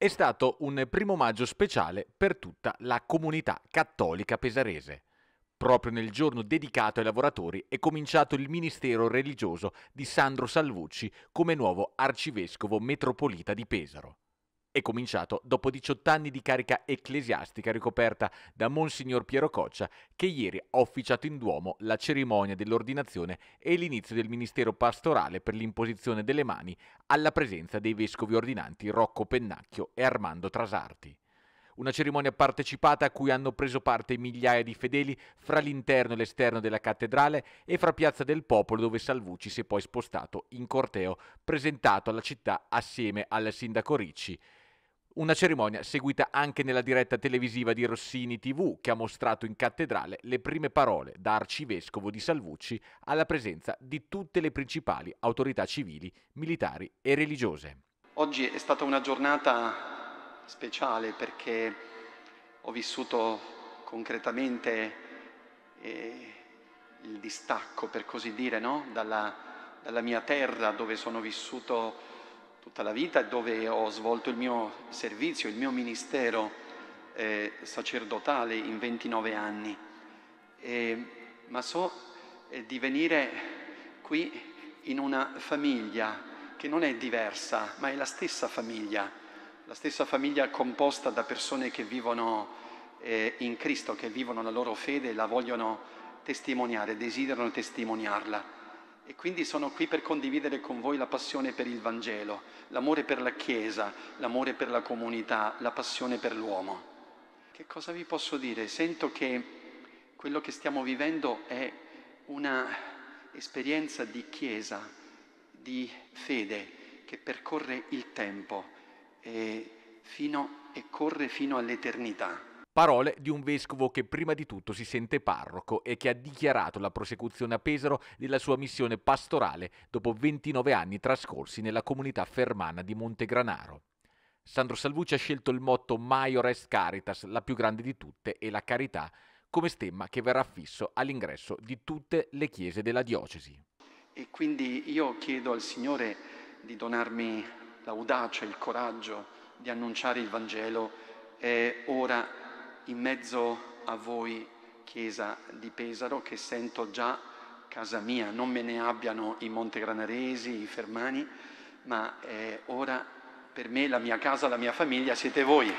È stato un primo maggio speciale per tutta la comunità cattolica pesarese. Proprio nel giorno dedicato ai lavoratori è cominciato il ministero religioso di Sandro Salvucci come nuovo arcivescovo metropolita di Pesaro è cominciato dopo 18 anni di carica ecclesiastica ricoperta da Monsignor Piero Coccia, che ieri ha officiato in Duomo la cerimonia dell'ordinazione e l'inizio del ministero pastorale per l'imposizione delle mani alla presenza dei vescovi ordinanti Rocco Pennacchio e Armando Trasarti. Una cerimonia partecipata a cui hanno preso parte migliaia di fedeli fra l'interno e l'esterno della cattedrale e fra Piazza del Popolo dove Salvucci si è poi spostato in corteo presentato alla città assieme al sindaco Ricci una cerimonia seguita anche nella diretta televisiva di Rossini TV che ha mostrato in cattedrale le prime parole da arcivescovo di Salvucci alla presenza di tutte le principali autorità civili, militari e religiose. Oggi è stata una giornata speciale perché ho vissuto concretamente eh, il distacco, per così dire, no? dalla, dalla mia terra dove sono vissuto tutta la vita dove ho svolto il mio servizio, il mio ministero eh, sacerdotale in 29 anni. E, ma so eh, di venire qui in una famiglia che non è diversa, ma è la stessa famiglia, la stessa famiglia composta da persone che vivono eh, in Cristo, che vivono la loro fede e la vogliono testimoniare, desiderano testimoniarla. E quindi sono qui per condividere con voi la passione per il Vangelo, l'amore per la Chiesa, l'amore per la comunità, la passione per l'uomo. Che cosa vi posso dire? Sento che quello che stiamo vivendo è una esperienza di Chiesa, di fede che percorre il tempo e, fino, e corre fino all'eternità. Parole di un vescovo che prima di tutto si sente parroco e che ha dichiarato la prosecuzione a Pesaro della sua missione pastorale dopo 29 anni trascorsi nella comunità fermana di Montegranaro. Sandro Salvucci ha scelto il motto Maior est Caritas, la più grande di tutte, e la carità, come stemma che verrà fisso all'ingresso di tutte le chiese della diocesi. E quindi io chiedo al Signore di donarmi l'audacia, il coraggio di annunciare il Vangelo e ora in mezzo a voi, Chiesa di Pesaro, che sento già casa mia, non me ne abbiano i montegranaresi, i fermani, ma eh, ora per me la mia casa, la mia famiglia siete voi.